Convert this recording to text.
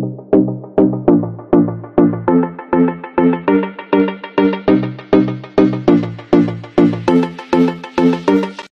you